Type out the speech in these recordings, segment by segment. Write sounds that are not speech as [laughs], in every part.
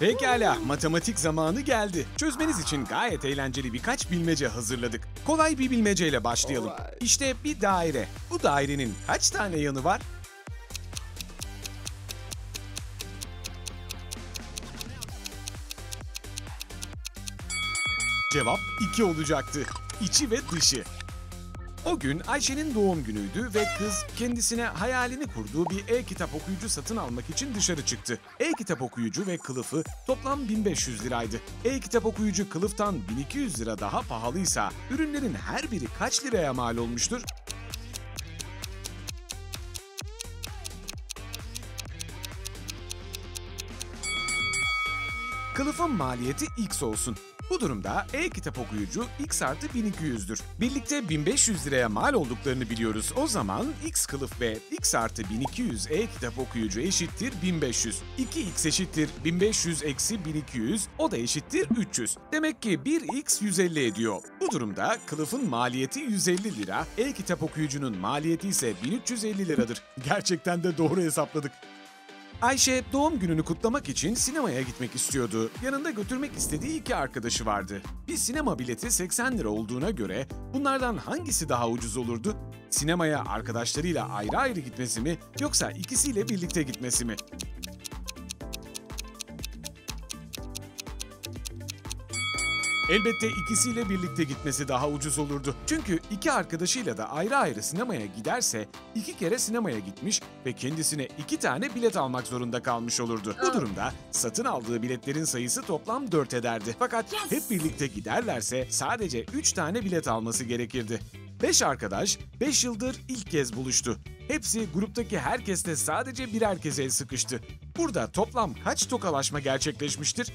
Pekala, matematik zamanı geldi. Çözmeniz için gayet eğlenceli birkaç bilmece hazırladık. Kolay bir bilmeceyle başlayalım. İşte bir daire. Bu dairenin kaç tane yanı var? Cevap 2 olacaktı. İçi ve dışı. O gün Ayşe'nin doğum günüydü ve kız kendisine hayalini kurduğu bir e-kitap okuyucu satın almak için dışarı çıktı. E-kitap okuyucu ve kılıfı toplam 1500 liraydı. E-kitap okuyucu kılıftan 1200 lira daha pahalıysa ürünlerin her biri kaç liraya mal olmuştur? Kılıfın maliyeti X olsun. Bu durumda e-kitap okuyucu X artı 1200'dür. Birlikte 1500 liraya mal olduklarını biliyoruz. O zaman X kılıf ve X artı 1200 e-kitap okuyucu eşittir 1500. 2X eşittir 1500 eksi 1200, o da eşittir 300. Demek ki 1X 150 ediyor. Bu durumda kılıfın maliyeti 150 lira, e-kitap okuyucunun maliyeti ise 1350 liradır. Gerçekten de doğru hesapladık. Ayşe doğum gününü kutlamak için sinemaya gitmek istiyordu. Yanında götürmek istediği iki arkadaşı vardı. Bir sinema bileti 80 lira olduğuna göre bunlardan hangisi daha ucuz olurdu? Sinemaya arkadaşlarıyla ayrı ayrı gitmesi mi yoksa ikisiyle birlikte gitmesi mi? Elbette ikisiyle birlikte gitmesi daha ucuz olurdu. Çünkü iki arkadaşıyla da ayrı ayrı sinemaya giderse iki kere sinemaya gitmiş ve kendisine iki tane bilet almak zorunda kalmış olurdu. Bu durumda satın aldığı biletlerin sayısı toplam 4 ederdi. Fakat hep birlikte giderlerse sadece 3 tane bilet alması gerekirdi. 5 arkadaş 5 yıldır ilk kez buluştu. Hepsi gruptaki herkesle sadece birer kez el sıkıştı. Burada toplam kaç tokalaşma gerçekleşmiştir?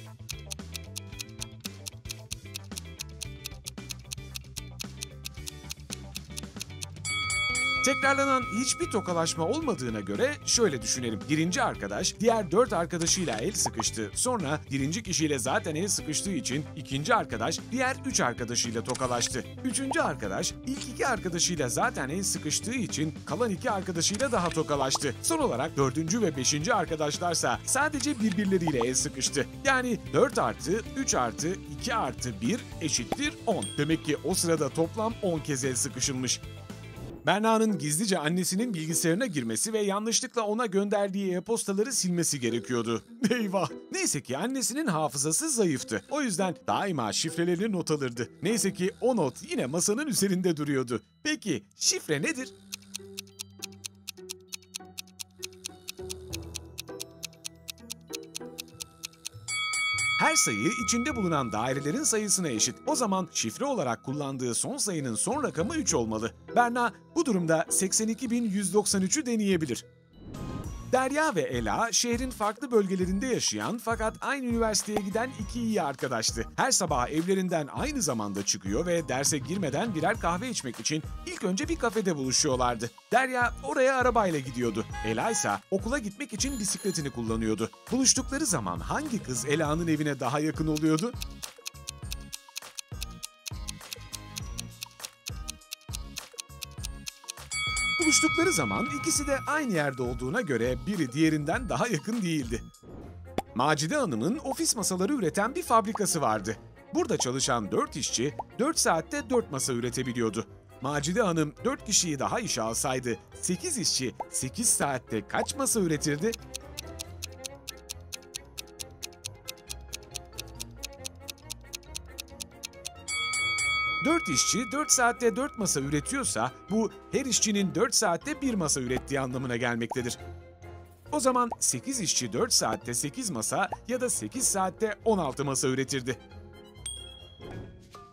Tekrarlanan hiçbir tokalaşma olmadığına göre şöyle düşünelim. Birinci arkadaş diğer dört arkadaşıyla el sıkıştı. Sonra birinci kişiyle zaten el sıkıştığı için ikinci arkadaş diğer üç arkadaşıyla tokalaştı. Üçüncü arkadaş ilk iki arkadaşıyla zaten el sıkıştığı için kalan iki arkadaşıyla daha tokalaştı. Son olarak dördüncü ve beşinci arkadaşlarsa sadece birbirleriyle el sıkıştı. Yani 4 artı 3 artı 2 artı 1 eşittir 10. Demek ki o sırada toplam 10 kez el sıkışılmış. Berna'nın gizlice annesinin bilgisayarına girmesi ve yanlışlıkla ona gönderdiği e-postaları silmesi gerekiyordu. [laughs] Eyvah! Neyse ki annesinin hafızası zayıftı. O yüzden daima şifrelerini not alırdı. Neyse ki o not yine masanın üzerinde duruyordu. Peki şifre nedir? Her sayı içinde bulunan dairelerin sayısına eşit. O zaman şifre olarak kullandığı son sayının son rakamı 3 olmalı. Berna bu durumda 82.193'ü deneyebilir. Derya ve Ela şehrin farklı bölgelerinde yaşayan fakat aynı üniversiteye giden iki iyi arkadaştı. Her sabah evlerinden aynı zamanda çıkıyor ve derse girmeden birer kahve içmek için ilk önce bir kafede buluşuyorlardı. Derya oraya arabayla gidiyordu. Ela ise okula gitmek için bisikletini kullanıyordu. Buluştukları zaman hangi kız Ela'nın evine daha yakın oluyordu? Buluştukları zaman ikisi de aynı yerde olduğuna göre biri diğerinden daha yakın değildi. Macide Hanım'ın ofis masaları üreten bir fabrikası vardı. Burada çalışan 4 işçi 4 saatte 4 masa üretebiliyordu. Macide Hanım 4 kişiyi daha işe alsaydı 8 işçi 8 saatte kaç masa üretirdi? Dört işçi 4 saatte 4 masa üretiyorsa bu her işçinin 4 saatte bir masa ürettiği anlamına gelmektedir. O zaman 8 işçi 4 saatte 8 masa ya da 8 saatte 16 masa üretirdi.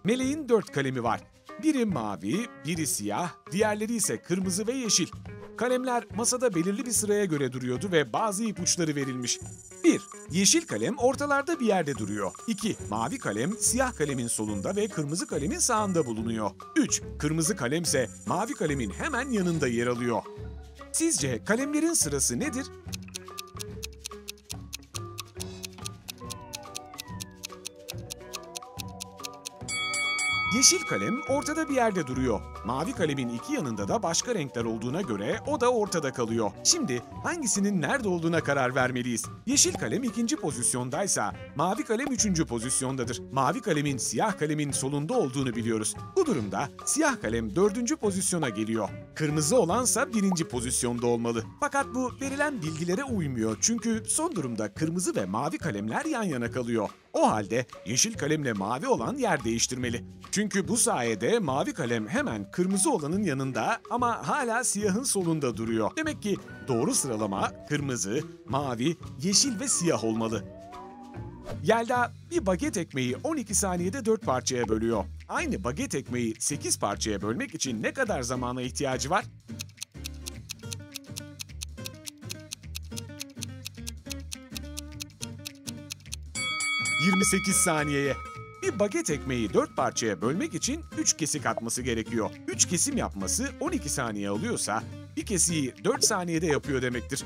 Meleğin 4 kalemi var. Biri mavi, biri siyah, diğerleri ise kırmızı ve yeşil. Kalemler masada belirli bir sıraya göre duruyordu ve bazı ipuçları verilmiş. 1. Yeşil kalem ortalarda bir yerde duruyor. 2. Mavi kalem siyah kalemin solunda ve kırmızı kalemin sağında bulunuyor. 3. Kırmızı kalemse mavi kalemin hemen yanında yer alıyor. Sizce kalemlerin sırası nedir? Yeşil kalem ortada bir yerde duruyor. Mavi kalemin iki yanında da başka renkler olduğuna göre o da ortada kalıyor. Şimdi hangisinin nerede olduğuna karar vermeliyiz. Yeşil kalem ikinci pozisyondaysa mavi kalem üçüncü pozisyondadır. Mavi kalemin siyah kalemin solunda olduğunu biliyoruz. Bu durumda siyah kalem dördüncü pozisyona geliyor. Kırmızı olansa birinci pozisyonda olmalı. Fakat bu verilen bilgilere uymuyor çünkü son durumda kırmızı ve mavi kalemler yan yana kalıyor. O halde yeşil kalemle mavi olan yer değiştirmeli. Çünkü bu sayede mavi kalem hemen kırmızı olanın yanında ama hala siyahın solunda duruyor. Demek ki doğru sıralama kırmızı, mavi, yeşil ve siyah olmalı. Yelda bir baget ekmeği 12 saniyede 4 parçaya bölüyor. Aynı baget ekmeği 8 parçaya bölmek için ne kadar zamana ihtiyacı var? ...28 saniyeye. Bir baget ekmeği 4 parçaya bölmek için 3 kesik atması gerekiyor. 3 kesim yapması 12 saniye alıyorsa... ...bir kesiği 4 saniyede yapıyor demektir.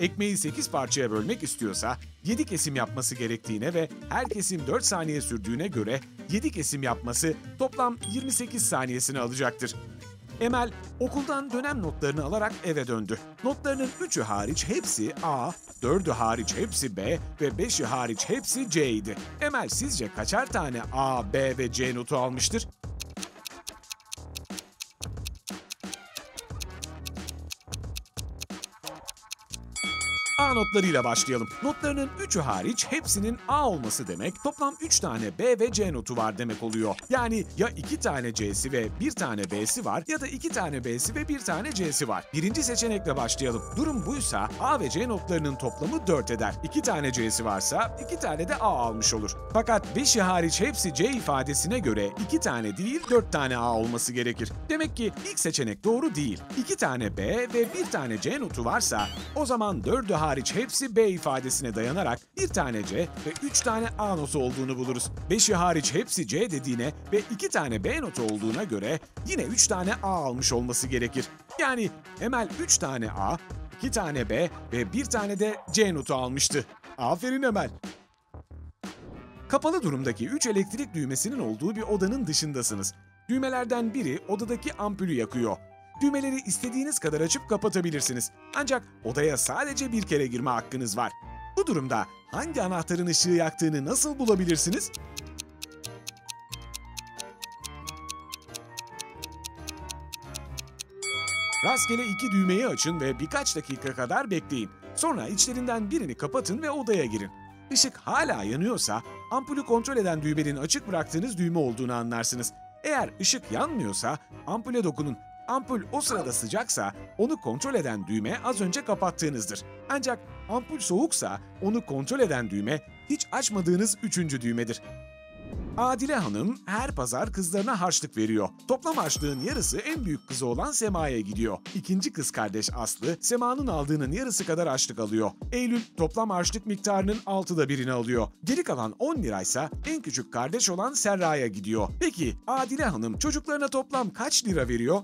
Ekmeği 8 parçaya bölmek istiyorsa 7 kesim yapması gerektiğine ve her kesim 4 saniye sürdüğüne göre 7 kesim yapması toplam 28 saniyesini alacaktır. Emel okuldan dönem notlarını alarak eve döndü. Notlarının 3'ü hariç hepsi A, 4'ü hariç hepsi B ve 5'i hariç hepsi C idi. Emel sizce kaçar tane A, B ve C notu almıştır? Notlarıyla başlayalım. Notlarının 3'ü hariç hepsinin A olması demek toplam 3 tane B ve C notu var demek oluyor. Yani ya 2 tane C'si ve 1 tane B'si var ya da 2 tane B'si ve 1 tane C'si var. Birinci seçenekle başlayalım. Durum buysa A ve C notlarının toplamı 4 eder. 2 tane C'si varsa 2 tane de A almış olur. Fakat 5'i hariç hepsi C ifadesine göre 2 tane değil 4 tane A olması gerekir. Demek ki ilk seçenek doğru değil. 2 tane B ve 1 tane C notu varsa o zaman 4'ü hariç hepsi B ifadesine dayanarak bir tane C ve 3 tane A notu olduğunu buluruz. 5'i hariç hepsi C dediğine ve 2 tane B notu olduğuna göre yine 3 tane A almış olması gerekir. Yani Emel 3 tane A, 2 tane B ve 1 tane de C notu almıştı. Aferin Emel. Kapalı durumdaki 3 elektrik düğmesinin olduğu bir odanın dışındasınız. Düğmelerden biri odadaki ampulü yakıyor. Düğmeleri istediğiniz kadar açıp kapatabilirsiniz. Ancak odaya sadece bir kere girme hakkınız var. Bu durumda hangi anahtarın ışığı yaktığını nasıl bulabilirsiniz? Rastgele iki düğmeyi açın ve birkaç dakika kadar bekleyin. Sonra içlerinden birini kapatın ve odaya girin. Işık hala yanıyorsa ampulü kontrol eden düğmenin açık bıraktığınız düğme olduğunu anlarsınız. Eğer ışık yanmıyorsa ampule dokunun. Ampul o sırada sıcaksa onu kontrol eden düğme az önce kapattığınızdır. Ancak ampul soğuksa onu kontrol eden düğme hiç açmadığınız üçüncü düğmedir. Adile Hanım her pazar kızlarına harçlık veriyor. Toplam harçlığın yarısı en büyük kızı olan Sema'ya gidiyor. İkinci kız kardeş Aslı, Sema'nın aldığının yarısı kadar harçlık alıyor. Eylül toplam harçlık miktarının altıda birini alıyor. Geri kalan 10 liraysa en küçük kardeş olan Serra'ya gidiyor. Peki Adile Hanım çocuklarına toplam kaç lira veriyor?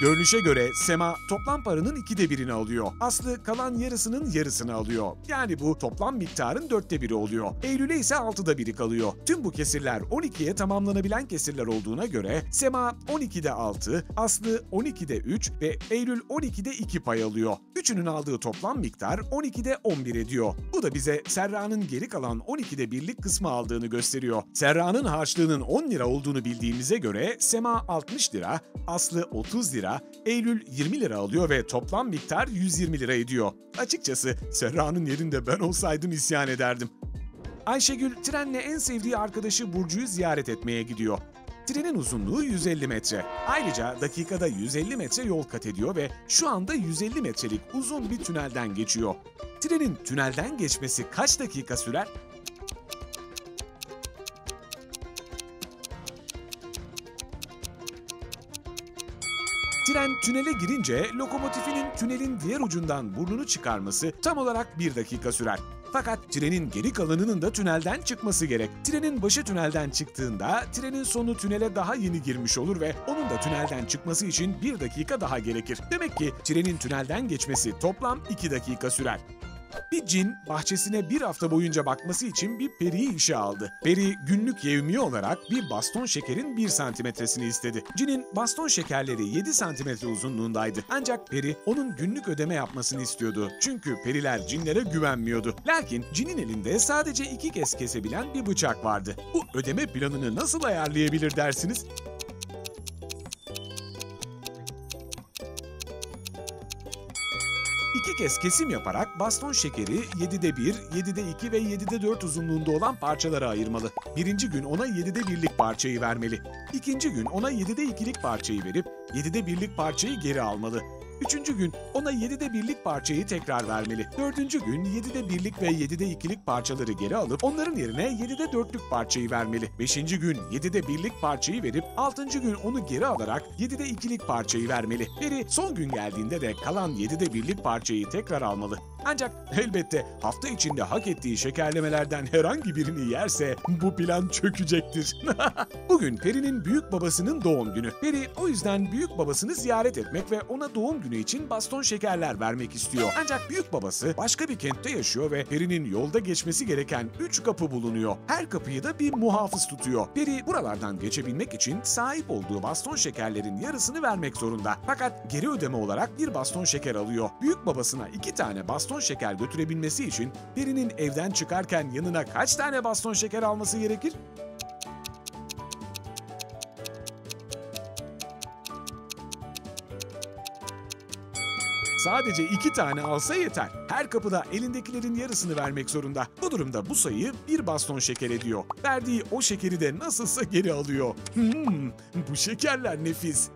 Görünüşe göre Sema toplam paranın ikide birini alıyor. Aslı kalan yarısının yarısını alıyor. Yani bu toplam miktarın dörtte biri oluyor. Eylül'e ise altıda biri kalıyor. Tüm bu kesirler 12'ye tamamlanabilen kesirler olduğuna göre Sema 12'de 6, Aslı 12'de 3 ve Eylül 12'de 2 pay alıyor. Üçünün aldığı toplam miktar 12'de 11 ediyor. Bu da bize Serra'nın geri kalan 12'de birlik kısmı aldığını gösteriyor. Serra'nın harçlığının 10 lira olduğunu bildiğimize göre Sema 60 lira, Aslı 30 lira, Eylül 20 lira alıyor ve toplam miktar 120 lira ediyor. Açıkçası Serra'nın yerinde ben olsaydım isyan ederdim. Ayşegül trenle en sevdiği arkadaşı Burcu'yu ziyaret etmeye gidiyor. Trenin uzunluğu 150 metre. Ayrıca dakikada 150 metre yol kat ediyor ve şu anda 150 metrelik uzun bir tünelden geçiyor. Trenin tünelden geçmesi kaç dakika sürer? Tren tünele girince lokomotifinin tünelin diğer ucundan burnunu çıkarması tam olarak bir dakika sürer. Fakat trenin geri kalanının da tünelden çıkması gerek. Trenin başı tünelden çıktığında trenin sonu tünele daha yeni girmiş olur ve onun da tünelden çıkması için bir dakika daha gerekir. Demek ki trenin tünelden geçmesi toplam 2 dakika sürer. Bir cin bahçesine bir hafta boyunca bakması için bir periyi işe aldı. Peri günlük yevmiye olarak bir baston şekerin 1 santimetresini istedi. Cinin baston şekerleri 7 santimetre uzunluğundaydı. Ancak peri onun günlük ödeme yapmasını istiyordu. Çünkü periler cinlere güvenmiyordu. Lakin cinin elinde sadece iki kez kesebilen bir bıçak vardı. Bu ödeme planını nasıl ayarlayabilir dersiniz? İki kez kesim yaparak baston şekeri 7'de 1, 7'de 2 ve 7'de 4 uzunluğunda olan parçalara ayırmalı. Birinci gün ona 7'de 1'lik parçayı vermeli. İkinci gün ona 7'de 2'lik parçayı verip 7'de 1'lik parçayı geri almalı. Üçüncü gün ona 7'de birlik parçayı tekrar vermeli. Dördüncü gün 7'de birlik ve 7'de ikilik parçaları geri alıp onların yerine 7'de dörtlük parçayı vermeli. Beşinci gün 7'de birlik parçayı verip altıncı gün onu geri alarak 7'de ikilik parçayı vermeli. Peri son gün geldiğinde de kalan 7'de birlik parçayı tekrar almalı. Ancak elbette hafta içinde hak ettiği şekerlemelerden herhangi birini yerse bu plan çökecektir. [laughs] Bugün Peri'nin büyük babasının doğum günü. Peri o yüzden büyük babasını ziyaret etmek ve ona doğum günü için baston şekerler vermek istiyor. Ancak büyük babası başka bir kentte yaşıyor ve Peri'nin yolda geçmesi gereken 3 kapı bulunuyor. Her kapıyı da bir muhafız tutuyor. Peri buralardan geçebilmek için sahip olduğu baston şekerlerin yarısını vermek zorunda. Fakat geri ödeme olarak bir baston şeker alıyor. Büyük babasına 2 tane baston şeker götürebilmesi için Peri'nin evden çıkarken yanına kaç tane baston şeker alması gerekir? Sadece iki tane alsa yeter. Her kapıda elindekilerin yarısını vermek zorunda. Bu durumda bu sayı bir baston şeker ediyor. Verdiği o şekeri de nasılsa geri alıyor. Hmm, bu şekerler nefis.